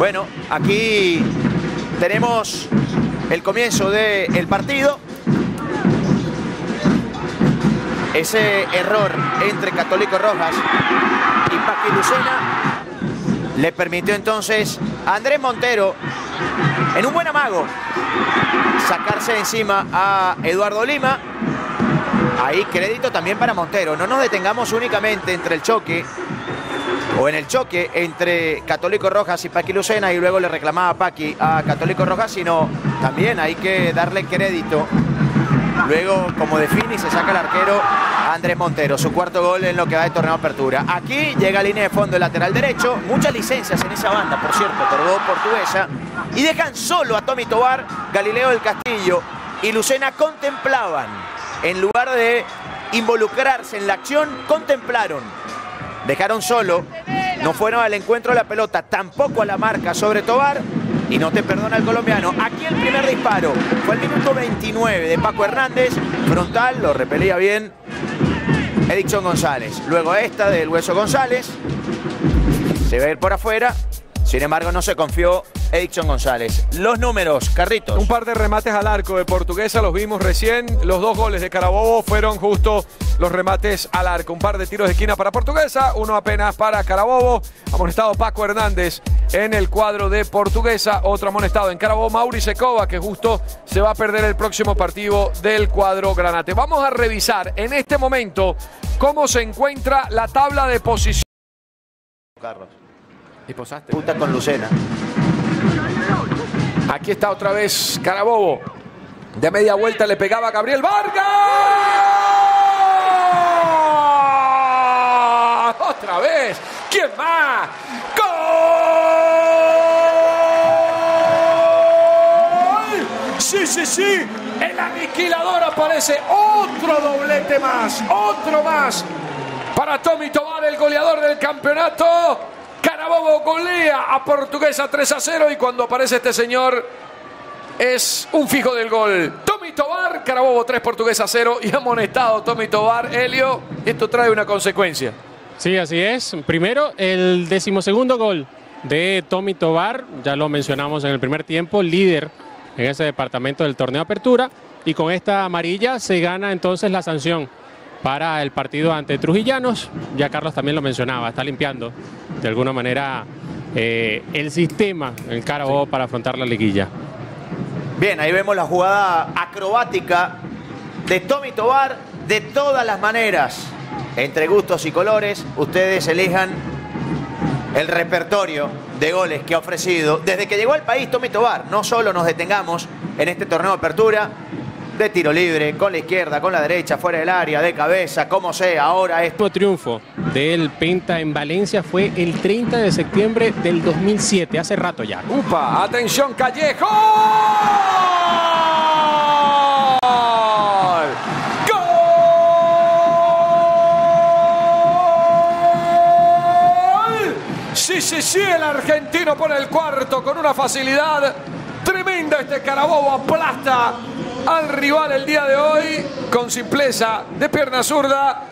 Bueno, aquí tenemos el comienzo del partido. Ese error entre Católico Rojas y Paqui Lucena le permitió entonces a Andrés Montero, en un buen amago, sacarse encima a Eduardo Lima. Ahí crédito también para Montero. No nos detengamos únicamente entre el choque o en el choque entre Católico Rojas y Paqui Lucena y luego le reclamaba Paqui a Católico Rojas, sino también hay que darle crédito. Luego, como define y se saca el arquero Andrés Montero, su cuarto gol en lo que va de torneo apertura. Aquí llega línea de fondo el lateral derecho, muchas licencias en esa banda, por cierto, otorgó portuguesa, y dejan solo a Tommy Tobar, Galileo del Castillo y Lucena contemplaban, en lugar de involucrarse en la acción, contemplaron dejaron solo, no fueron al encuentro de la pelota, tampoco a la marca sobre Tobar y no te perdona el colombiano. Aquí el primer disparo fue el minuto 29 de Paco Hernández, frontal, lo repelía bien Edison González. Luego esta del Hueso González, se va a ir por afuera, sin embargo no se confió Edison González. Los números, Carritos. Un par de remates al arco de Portuguesa, los vimos recién. Los dos goles de Carabobo fueron justo los remates al arco. Un par de tiros de esquina para Portuguesa, uno apenas para Carabobo. Amonestado Paco Hernández en el cuadro de Portuguesa. Otro amonestado en Carabobo, Mauri Secova, que justo se va a perder el próximo partido del cuadro Granate. Vamos a revisar en este momento cómo se encuentra la tabla de posición. Carlos. Y posaste. Punta con Lucena. Aquí está otra vez Carabobo. De media vuelta le pegaba a Gabriel Vargas. Otra vez. ¿Quién más? ¡Gol! Sí, sí, sí. El aniquilador aparece. Otro doblete más. Otro más. Para Tommy Tobar, el goleador del campeonato. Carabobo golea a Portuguesa 3 a 0 y cuando aparece este señor es un fijo del gol. Tommy Tobar, Carabobo 3, Portuguesa 0 y amonestado Tommy Tobar. Helio, esto trae una consecuencia. Sí, así es. Primero, el decimosegundo gol de Tommy Tobar, ya lo mencionamos en el primer tiempo, líder en ese departamento del torneo Apertura. Y con esta amarilla se gana entonces la sanción para el partido ante Trujillanos. Ya Carlos también lo mencionaba, está limpiando de alguna manera eh, el sistema en Carabobo para afrontar la liguilla. Bien, ahí vemos la jugada acrobática de Tommy Tobar de todas las maneras. Entre gustos y colores, ustedes elijan el repertorio de goles que ha ofrecido desde que llegó al país Tommy Tobar. No solo nos detengamos en este torneo de apertura, de tiro libre, con la izquierda, con la derecha, fuera del área, de cabeza, como sea. Ahora es. El triunfo del Penta en Valencia fue el 30 de septiembre del 2007, hace rato ya. Upa, atención Callejo. ¡Gol! Sí, sí, sí, el argentino pone el cuarto con una facilidad tremenda. Este Carabobo aplasta al rival el día de hoy con simpleza de pierna zurda.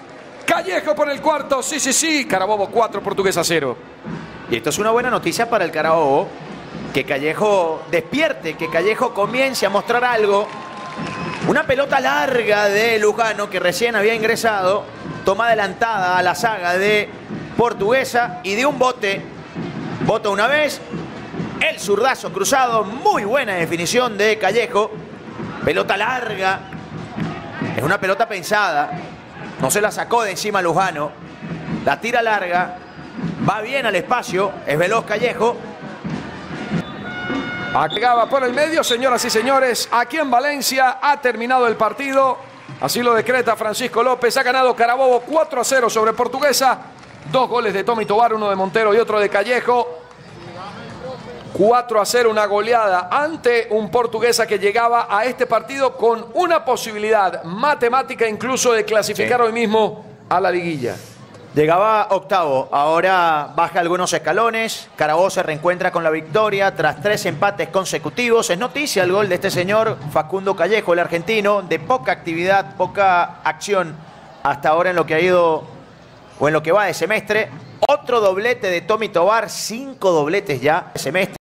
Callejo pone el cuarto, sí, sí, sí. Carabobo 4, Portuguesa 0. Y esto es una buena noticia para el Carabobo. Que Callejo despierte, que Callejo comience a mostrar algo. Una pelota larga de Lujano que recién había ingresado. Toma adelantada a la saga de Portuguesa y de un bote. Bota una vez. El zurdazo cruzado. Muy buena definición de Callejo. Pelota larga. Es una pelota pensada. No se la sacó de encima Lujano. La tira larga. Va bien al espacio. Es veloz Callejo. Acaba por el medio, señoras y señores. Aquí en Valencia ha terminado el partido. Así lo decreta Francisco López. Ha ganado Carabobo 4 a 0 sobre Portuguesa. Dos goles de Tommy Tobar, uno de Montero y otro de Callejo. 4 a 0, una goleada ante un portuguesa que llegaba a este partido con una posibilidad matemática incluso de clasificar Sí. hoy mismo a la liguilla. Llegaba octavo, ahora baja algunos escalones. Carabobo se reencuentra con la victoria tras tres empates consecutivos. Es noticia el gol de este señor Facundo Callejo, el argentino, de poca actividad, poca acción hasta ahora en lo que ha ido o en lo que va de semestre. Otro doblete de Tommy Tobar, cinco dobletes ya de semestre.